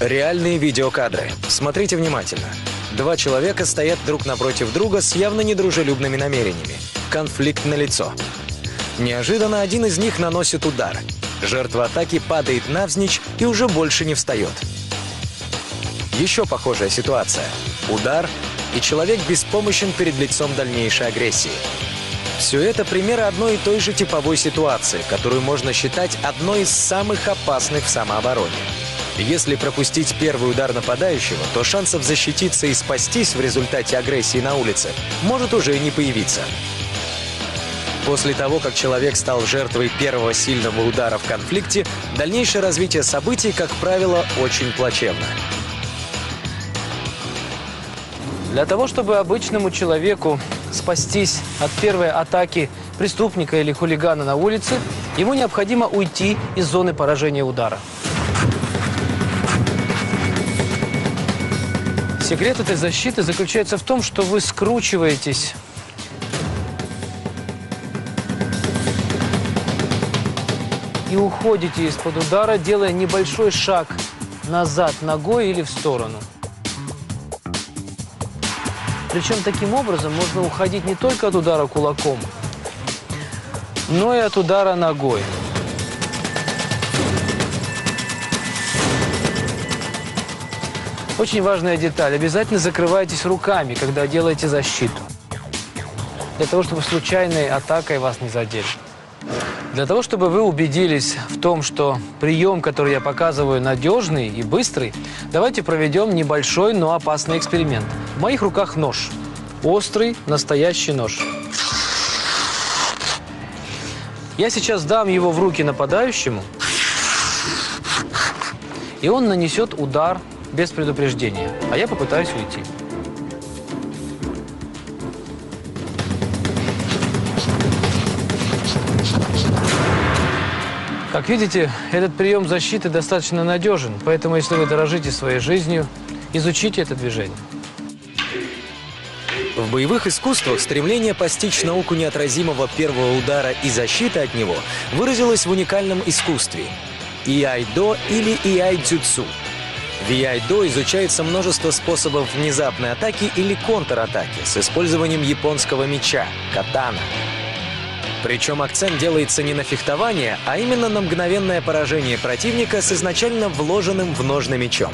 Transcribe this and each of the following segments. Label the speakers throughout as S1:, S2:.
S1: Реальные видеокадры. Смотрите внимательно. Два человека стоят друг напротив друга с явно недружелюбными намерениями. Конфликт на лицо. Неожиданно один из них наносит удар. Жертва атаки падает навзничь и уже больше не встает. Еще похожая ситуация. Удар, и человек беспомощен перед лицом дальнейшей агрессии. Все это примеры одной и той же типовой ситуации, которую можно считать одной из самых опасных в самообороне. Если пропустить первый удар нападающего, то шансов защититься и спастись в результате агрессии на улице может уже не появиться. После того, как человек стал жертвой первого сильного удара в конфликте, дальнейшее развитие событий, как правило, очень плачевно.
S2: Для того, чтобы обычному человеку спастись от первой атаки преступника или хулигана на улице, ему необходимо уйти из зоны поражения удара. Секрет этой защиты заключается в том, что вы скручиваетесь и уходите из-под удара, делая небольшой шаг назад ногой или в сторону. Причем таким образом можно уходить не только от удара кулаком, но и от удара ногой. Очень важная деталь. Обязательно закрывайтесь руками, когда делаете защиту. Для того, чтобы случайной атакой вас не задели. Для того, чтобы вы убедились в том, что прием, который я показываю, надежный и быстрый, давайте проведем небольшой, но опасный эксперимент. В моих руках нож. Острый, настоящий нож. Я сейчас дам его в руки нападающему, и он нанесет удар без предупреждения, а я попытаюсь уйти. Как видите, этот прием защиты достаточно надежен, поэтому если вы дорожите своей жизнью, изучите это движение.
S1: В боевых искусствах стремление постичь науку неотразимого первого удара и защиты от него выразилось в уникальном искусстве – иайдо или иайдзюцу. В иайдо изучается множество способов внезапной атаки или контратаки с использованием японского меча – катана. Причем акцент делается не на фехтование, а именно на мгновенное поражение противника с изначально вложенным в ножны мечом.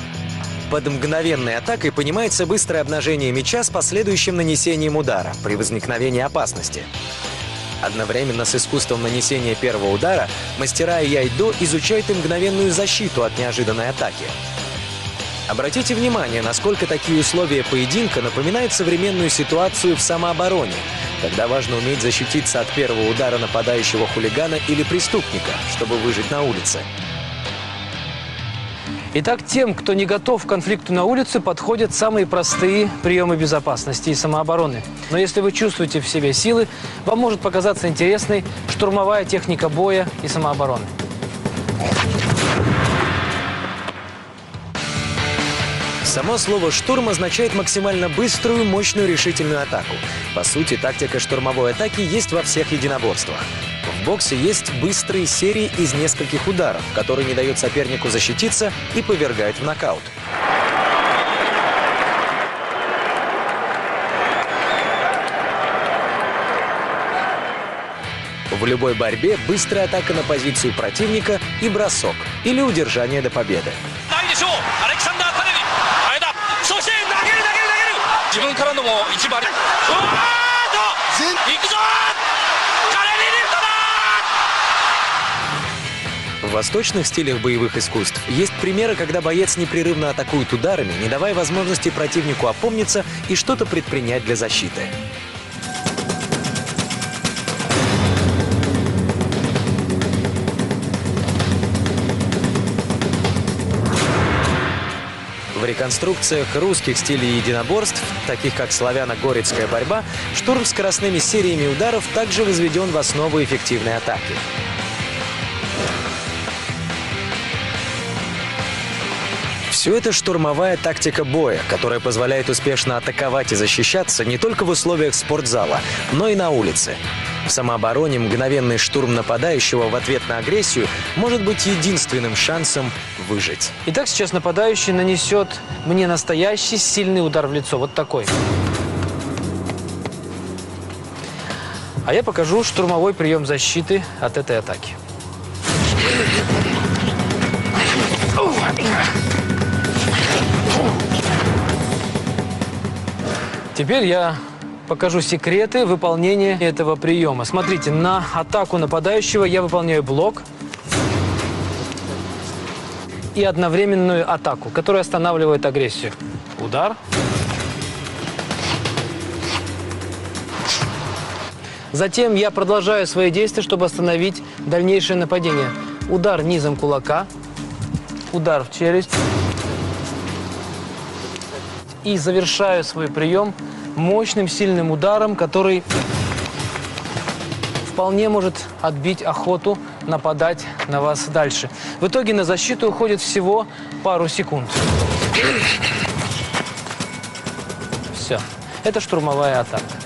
S1: Под мгновенной атакой понимается быстрое обнажение меча с последующим нанесением удара при возникновении опасности. Одновременно с искусством нанесения первого удара мастера яйдо изучают и мгновенную защиту от неожиданной атаки. Обратите внимание, насколько такие условия поединка напоминают современную ситуацию в самообороне, когда важно уметь защититься от первого удара нападающего хулигана или преступника, чтобы выжить на улице.
S2: Итак, тем, кто не готов к конфликту на улице, подходят самые простые приемы безопасности и самообороны. Но если вы чувствуете в себе силы, вам может показаться интересной штурмовая техника боя и самообороны.
S1: Само слово «штурм» означает максимально быструю, мощную, решительную атаку. По сути, тактика штурмовой атаки есть во всех единоборствах. В боксе есть быстрые серии из нескольких ударов, которые не дают сопернику защититься и повергают в нокаут. В любой борьбе быстрая атака на позицию противника и бросок, или удержание до победы.
S3: な 自分からのも一番ありうわーっと行くぞカレリリフトだ
S1: В восточных стилях боевых искусств есть примеры, когда боец непрерывно атакует ударами, не давая возможности противнику опомниться и что-то предпринять для защиты. В реконструкциях русских стилей единоборств, таких как славяно-горецкая борьба, штурм скоростными сериями ударов также возведен в основу эффективной атаки. Все это штурмовая тактика боя, которая позволяет успешно атаковать и защищаться не только в условиях спортзала, но и на улице. В самообороне мгновенный штурм нападающего в ответ на агрессию может быть единственным шансом выжить.
S2: Итак, сейчас нападающий нанесет мне настоящий сильный удар в лицо. Вот такой. А я покажу штурмовой прием защиты от этой атаки. Теперь я покажу секреты выполнения этого приема. Смотрите, на атаку нападающего я выполняю блок и одновременную атаку, которая останавливает агрессию. Удар. Затем я продолжаю свои действия, чтобы остановить дальнейшее нападение. Удар низом кулака, удар в челюсть. И завершаю свой прием мощным сильным ударом, который вполне может отбить охоту нападать на вас дальше. В итоге на защиту уходит всего пару секунд. Все. Это штурмовая атака.